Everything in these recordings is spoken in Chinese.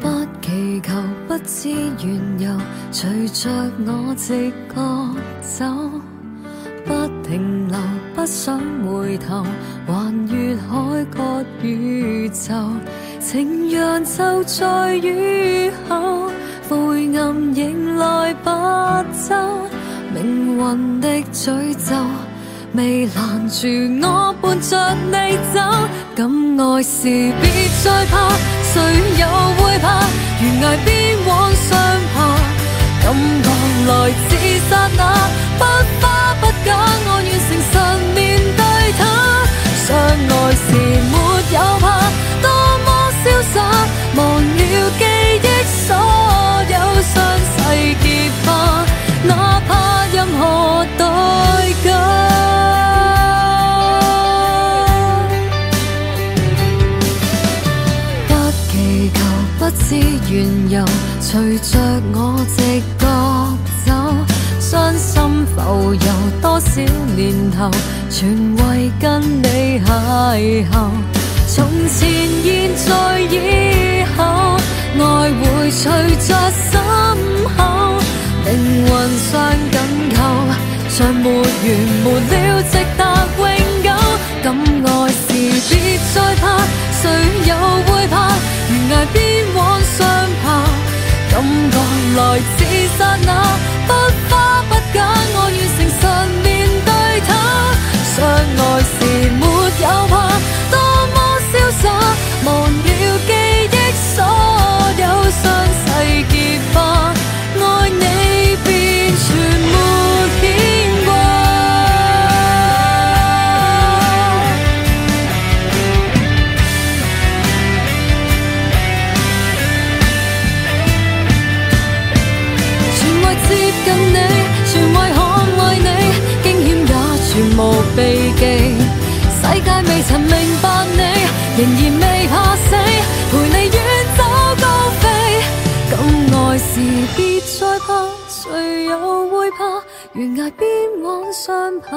不祈求，不知缘由，随着我直觉走，不停留，不想回头，环越海角宇宙，情让就在雨后，灰暗迎来白昼，命运的诅咒。未拦住我伴着你走，敢爱时别再怕，谁又不知缘由，隨着我直覺走，傷心浮游多少年頭，全為跟你邂逅。從前、現在、以後，愛會隨着心口，靈魂相緊扣，像沒完沒了，直達永久。敢愛自近你，全為可愛你，驚險也全無避忌。世界未曾明白你，仍然未怕死，陪你远走高飛。敢愛時別再怕，誰又會怕？悬崖邊往上爬，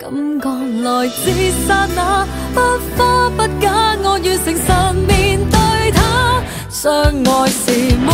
感覺來自刹那，不花不假，我願誠實面對它。相愛時沒